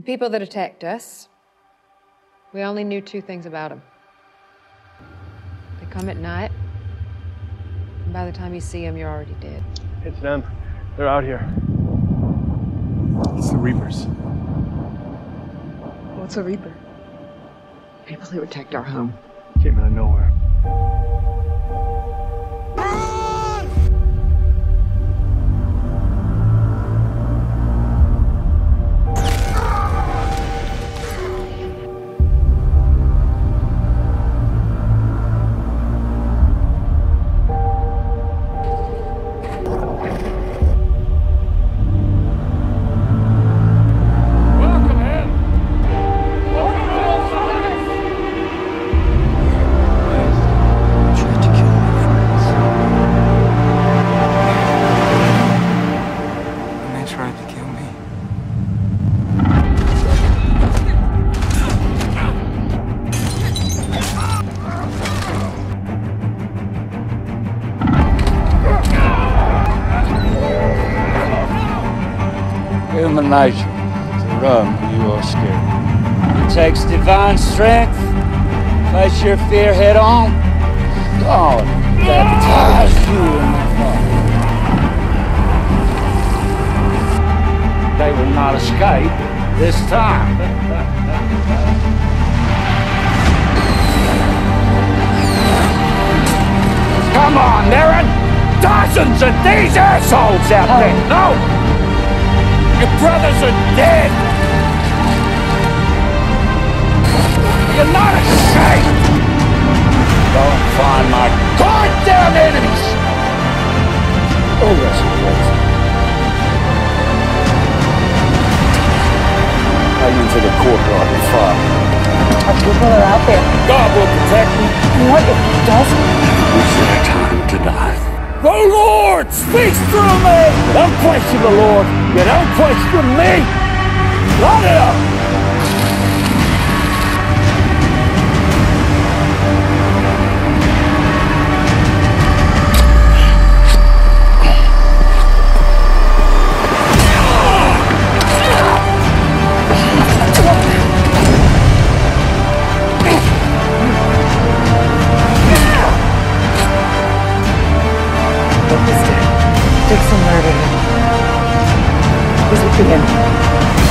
The people that attacked us, we only knew two things about them. They come at night, and by the time you see them, you're already dead. It's them. They're out here. It's the Reapers. What's a Reaper? People who attacked our home. Tried to kill me. Human nature to run when you are scared. It takes divine strength. Face your fear head on. God baptize you in the fire. Will not escape this time. Come on, there are dozens of these assholes out there. No! Your brothers are dead! Our people are out there. God will protect me. What if he doesn't? It's their time to die. The Lord speaks through me! Don't question the Lord. You don't question me. Light it up! Dixon murdered him. is the criminal.